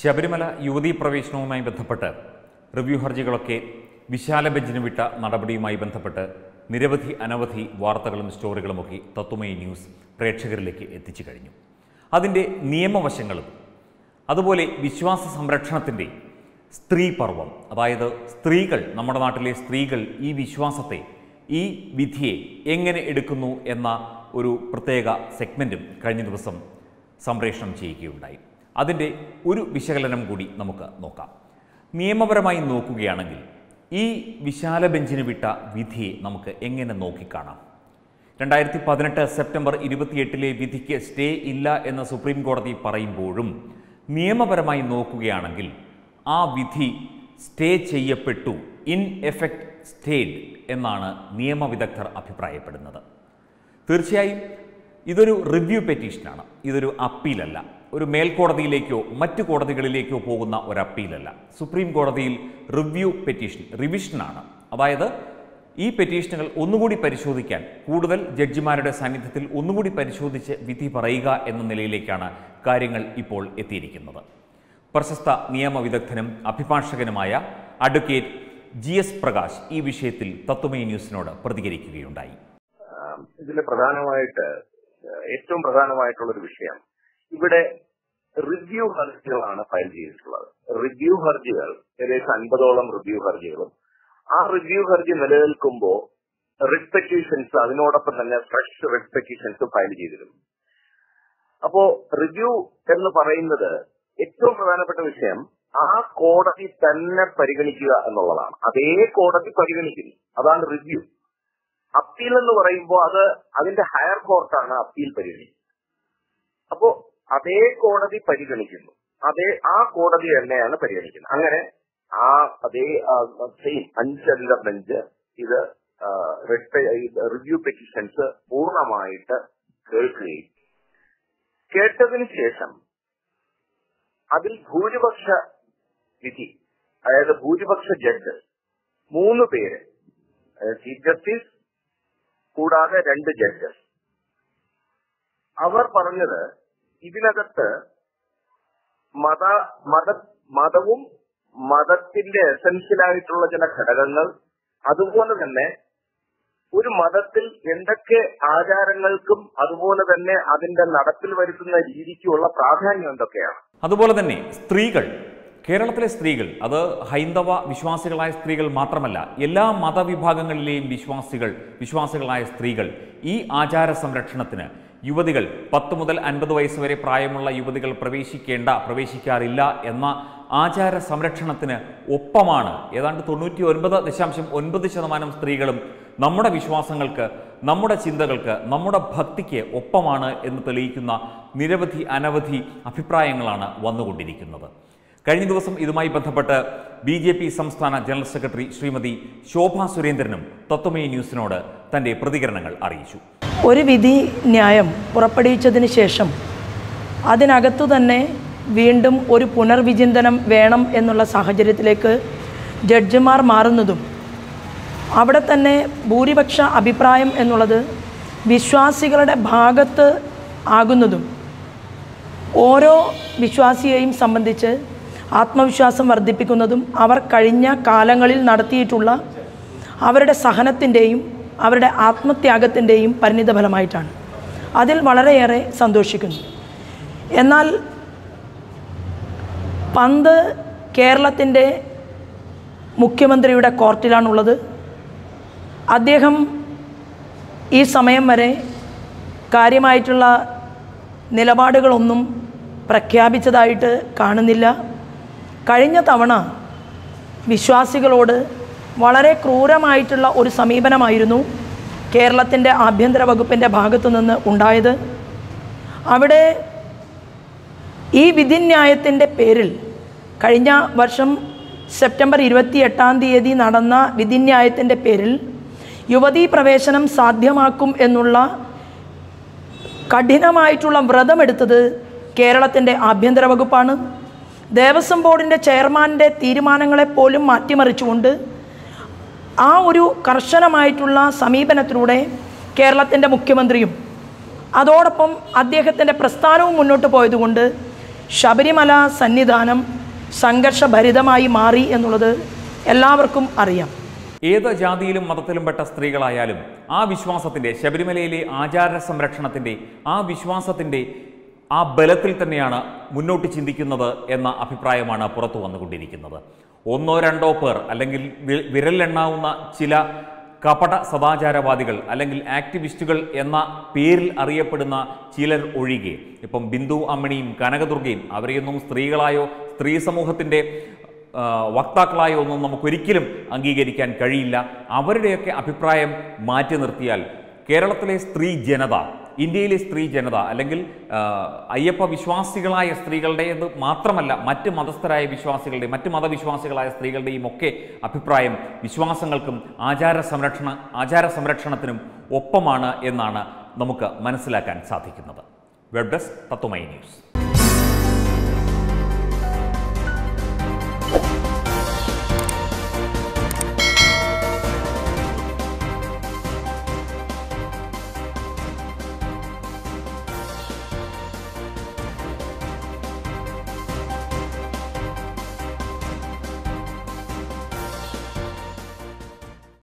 ശബരിമല യുവതീ പ്രവേശനവുമായി ബന്ധപ്പെട്ട് റിവ്യൂ ഹർജികളൊക്കെ വിശാല ബെഞ്ചിന് വിട്ട നടപടിയുമായി ബന്ധപ്പെട്ട് നിരവധി അനവധി വാർത്തകളും സ്റ്റോറികളുമൊക്കെ തത്വമയി ന്യൂസ് പ്രേക്ഷകരിലേക്ക് എത്തിച്ചു കഴിഞ്ഞു. അതിന്റെ നിയമവശങ്ങളും അതുപോലെ വിശ്വാസ സംരക്ഷണത്തിന്റെ സ്ത്രീ പർവം അതായത് സ്ത്രീകൾ നമ്മുടെ നാട്ടിലെ സ്ത്രീകൾ ഈ വിശ്വാസത്തെ ഈ വിധിയെ എങ്ങനെ എടുക്കുന്നു എന്ന ഒരു പ്രത്യേക സെഗ്മെന്റും കഴിഞ്ഞ ദിവസം സംപ്രേഷണം ചെയ്യുകയുണ്ടായി. അതിന്റെ ഒരു വിശകലനം കൂടി നമുക്ക് നോക്കാം. നിയമപരമായി നോക്കുകയാണെങ്കിൽ ഈ വിശാല ബെഞ്ചിന് വിട്ട വിധിയെ നമുക്ക് എങ്ങനെ നോക്കിക്കാണാം? രണ്ടായിരത്തി പതിനെട്ട് സെപ്റ്റംബർ ഇരുപത്തിയെട്ടിലെ വിധിക്ക് സ്റ്റേ ഇല്ല എന്ന് സുപ്രീം കോടതി പറയുമ്പോഴും നിയമപരമായി നോക്കുകയാണെങ്കിൽ ആ വിധി സ്റ്റേ ചെയ്യപ്പെട്ടു ഇൻ എഫക്റ്റ് സ്റ്റേഡ് എന്നാണ് നിയമവിദഗ്ധർ അഭിപ്രായപ്പെടുന്നത്. തീർച്ചയായും ഇതൊരു റിവ്യൂ പെറ്റീഷനാണ് ഇതൊരു അപ്പീലല്ല. ഒരു മേൽക്കോടതിയിലേക്കോ മറ്റു കോടതികളിലേക്കോ പോകുന്ന ഒരു അപ്പീലല്ല സുപ്രീം കോടതിയിൽ റിവ്യൂ പെറ്റീഷൻ റിവിഷനാണ്. അതായത് ഈ പെറ്റീഷനുകൾ ഒന്നുകൂടി പരിശോധിക്കാൻ കൂടുതൽ ജഡ്ജിമാരുടെ സാന്നിധ്യത്തിൽ ഒന്നുകൂടി പരിശോധിച്ച് വിധി പറയുക എന്ന നിലയിലേക്കാണ് കാര്യങ്ങൾ ഇപ്പോൾ എത്തിയിരിക്കുന്നത്. പ്രശസ്ത നിയമ നിയമവിദഗ്ധനും അഭിഭാഷകനുമായ അഡ്വക്കേറ്റ് ജി എസ് പ്രകാശ് ഈ വിഷയത്തിൽ തത്വമയ ന്യൂസിനോട് പ്രതികരിക്കുകയുണ്ടായി. ഇതിൽ പ്രധാനമായിട്ട് ഏറ്റവും പ്രധാനമായിട്ടുള്ള ഒരു വിഷയം ഇവിടെ റിവ്യൂ ഹർജികളാണ് ഫയൽ ചെയ്തിട്ടുള്ളത്. റിവ്യൂ ഹർജികൾ ഏകദേശം അൻപതോളം റിവ്യൂ ഹർജികളും. ആ റിവ്യൂ ഹർജി നിലനിൽക്കുമ്പോൾ റിട്ട് പെറ്റീഷൻസ് അതിനോടൊപ്പം തന്നെ ഫ്രഷ് റിട്ട് പെറ്റീഷൻസ് ഫയൽ ചെയ്തിരുന്നു. അപ്പോ റിവ്യൂ എന്ന് പറയുന്നത് ഏറ്റവും പ്രധാനപ്പെട്ട വിഷയം ആ കോടതി തന്നെ പരിഗണിക്കുക എന്നുള്ളതാണ്. അതേ കോടതി പരിഗണിക്കുന്നു. അതാണ് റിവ്യൂ അപ്പീൽ എന്ന് പറയുമ്പോൾ അത് അതിന്റെ ഹയർ കോർട്ടാണ് അപ്പീൽ പരിഗണിക്കുന്നത്. അപ്പോ അതേ കോടതി പരിഗണിക്കുന്നു. അതേ ആ കോടതി തന്നെയാണ് പരിഗണിക്കുന്നത്. അങ്ങനെ ആ അതേ സെയിം അഞ്ചംഗ ബെഞ്ച് ഇത് റിവ്യൂ പെറ്റീഷൻസ് പൂർണമായിട്ട് കേൾക്കുകയും കേട്ടതിന് ശേഷം അതിൽ ഭൂരിപക്ഷ വിധി അതായത് ഭൂരിപക്ഷ ജഡ്ജ് മൂന്ന് പേര് ചീഫ് ജസ്റ്റിസ് കൂടാതെ രണ്ട് ജഡ്ജസ്. അവർ പറഞ്ഞത് ഇതിനകത്ത് മത മത മതവും മതത്തിന്റെ എസൻഷ്യലായിട്ടുള്ള ചില ഘടകങ്ങൾ അതുപോലെ തന്നെ ഒരു മതത്തിൽ എന്തൊക്കെ ആചാരങ്ങൾക്കും അതുപോലെ തന്നെ അതിന്റെ നടപ്പിൽ വരുത്തുന്ന രീതിക്കുള്ള പ്രാധാന്യം എന്തൊക്കെയാണ്? അതുപോലെ തന്നെ സ്ത്രീകൾ കേരളത്തിലെ സ്ത്രീകൾ അത് ഹൈന്ദവ വിശ്വാസികളായ സ്ത്രീകൾ മാത്രമല്ല എല്ലാ മതവിഭാഗങ്ങളിലെയും വിശ്വാസികൾ വിശ്വാസികളായ സ്ത്രീകൾ ഈ ആചാര സംരക്ഷണത്തിന് യുവതികൾ പത്ത് മുതൽ അൻപത് വയസ്സ് വരെ പ്രായമുള്ള യുവതികൾ പ്രവേശിക്കേണ്ട പ്രവേശിക്കാറില്ല എന്ന ആചാര സംരക്ഷണത്തിന് ഒപ്പമാണ്. ഏതാണ്ട് തൊണ്ണൂറ്റി ഒൻപത് ദശാംശം ഒൻപത് ശതമാനം സ്ത്രീകളും നമ്മുടെ വിശ്വാസങ്ങൾക്ക് നമ്മുടെ ചിന്തകൾക്ക് നമ്മുടെ ഭക്തിക്ക് ഒപ്പമാണ് എന്ന് തെളിയിക്കുന്ന നിരവധി അനവധി അഭിപ്രായങ്ങളാണ് വന്നുകൊണ്ടിരിക്കുന്നത്. കഴിഞ്ഞ ദിവസം ഇതുമായി ബന്ധപ്പെട്ട് ബി ജെ പി സംസ്ഥാന ജനറൽ സെക്രട്ടറി ശ്രീമതി ശോഭ സുരേന്ദ്രനും തത്വമയി ന്യൂസിനോട് തന്റെ പ്രതികരണങ്ങൾ അറിയിച്ചു. ഒരു വിധി ന്യായം പുറപ്പെടുവിച്ചതിന് ശേഷം അതിനകത്തു തന്നെ വീണ്ടും ഒരു പുനർവിചിന്തനം വേണം എന്നുള്ള സാഹചര്യത്തിലേക്ക് ജഡ്ജിമാർ മാറുന്നതും അവിടെ തന്നെ ഭൂരിപക്ഷ അഭിപ്രായം എന്നുള്ളത് വിശ്വാസികളുടെ ഭാഗത്ത് ആകുന്നതും ഓരോ വിശ്വാസിയെയും സംബന്ധിച്ച് ആത്മവിശ്വാസം വർദ്ധിപ്പിക്കുന്നതും അവർ കഴിഞ്ഞ കാലങ്ങളിൽ നടത്തിയിട്ടുള്ള അവരുടെ സഹനത്തിന്റെയും അവരുടെ ആത്മത്യാഗത്തിന്റെയും പരിണിത ഫലമായിട്ടാണ് അതിൽ വളരെയേറെ സന്തോഷിക്കുന്നു. എന്നാൽ പന്ത് കേരളത്തിന്റെ മുഖ്യമന്ത്രിയുടെ കോർട്ടിലാണുള്ളത്. അദ്ദേഹം ഈ സമയം വരെ കാര്യമായിട്ടുള്ള നിലപാടുകളൊന്നും പ്രഖ്യാപിച്ചതായിട്ട് കാണുന്നില്ല. കഴിഞ്ഞ തവണ വിശ്വാസികളോട് വളരെ ക്രൂരമായിട്ടുള്ള ഒരു സമീപനമായിരുന്നു കേരളത്തിന്റെ ആഭ്യന്തര വകുപ്പിന്റെ ഭാഗത്തു നിന്ന് ഉണ്ടായത്. അവിടെ ഈ വിധിന്യായത്തിന്റെ പേരിൽ കഴിഞ്ഞ വർഷം സെപ്റ്റംബർ ഇരുപത്തി എട്ടാം തീയതി നടന്ന വിധിന്യായത്തിന്റെ പേരിൽ യുവതീ പ്രവേശനം സാധ്യമാക്കും എന്നുള്ള കഠിനമായിട്ടുള്ള വ്രതമെടുത്തത് കേരളത്തിന്റെ ആഭ്യന്തര വകുപ്പാണ്. ദേവസ്വം ബോർഡിന്റെ ചെയർമാന്റെ തീരുമാനങ്ങളെ പോലും മാറ്റിമറിച്ചുകൊണ്ട് ആ ഒരു കർശനമായിട്ടുള്ള സമീപനത്തിലൂടെ കേരളത്തിന്റെ മുഖ്യമന്ത്രിയും അതോടൊപ്പം അദ്ദേഹത്തിന്റെ പ്രസ്ഥാനവും മുന്നോട്ട് പോയതുകൊണ്ട് ശബരിമല സന്നിധാനം സംഘർഷഭരിതമായി മാറി എന്നുള്ളത് എല്ലാവർക്കും അറിയാം. ഏത് ജാതിയിലും മതത്തിലും പെട്ട സ്ത്രീകളായാലും ആ വിശ്വാസത്തിന്റെ ശബരിമലയിലെ ആചാര സംരക്ഷണത്തിന്റെ ആ വിശ്വാസത്തിന്റെ ആ ബലത്തിൽ തന്നെയാണ് മുന്നോട്ട് ചിന്തിക്കുന്നത് എന്ന അഭിപ്രായമാണ് പുറത്തു വന്നുകൊണ്ടിരിക്കുന്നത്. ഒന്നോ രണ്ടോ പേർ അല്ലെങ്കിൽ വിരലെണ്ണാവുന്ന ചില കപട സദാചാരവാദികൾ അല്ലെങ്കിൽ ആക്ടിവിസ്റ്റുകൾ എന്ന പേരിൽ അറിയപ്പെടുന്ന ചിലർ ഒഴികെ. ഇപ്പം ബിന്ദു അമ്മണിയും കനകദുർഗയും അവരെയൊന്നും സ്ത്രീകളായോ സ്ത്രീ സമൂഹത്തിന്റെ വക്താക്കളായോ ഒന്നും നമുക്കൊരിക്കലും അംഗീകരിക്കാൻ കഴിയില്ല. അവരുടെയൊക്കെ അഭിപ്രായം മാറ്റി നിർത്തിയാൽ കേരളത്തിലെ സ്ത്രീ ജനത ഇന്ത്യയിലെ സ്ത്രീ ജനത അല്ലെങ്കിൽ അയ്യപ്പ വിശ്വാസികളായ സ്ത്രീകളുടേത് മാത്രമല്ല മറ്റ് മതസ്ഥരായ വിശ്വാസികളുടെ മറ്റ് മതവിശ്വാസികളായ സ്ത്രീകളുടെയും ഒക്കെ അഭിപ്രായം വിശ്വാസങ്ങൾക്കും ആചാര സംരക്ഷണ ആചാര സംരക്ഷണത്തിനും ഒപ്പമാണ് എന്നാണ് നമുക്ക് മനസ്സിലാക്കാൻ സാധിക്കുന്നത്. Web desk Tatwamayi news.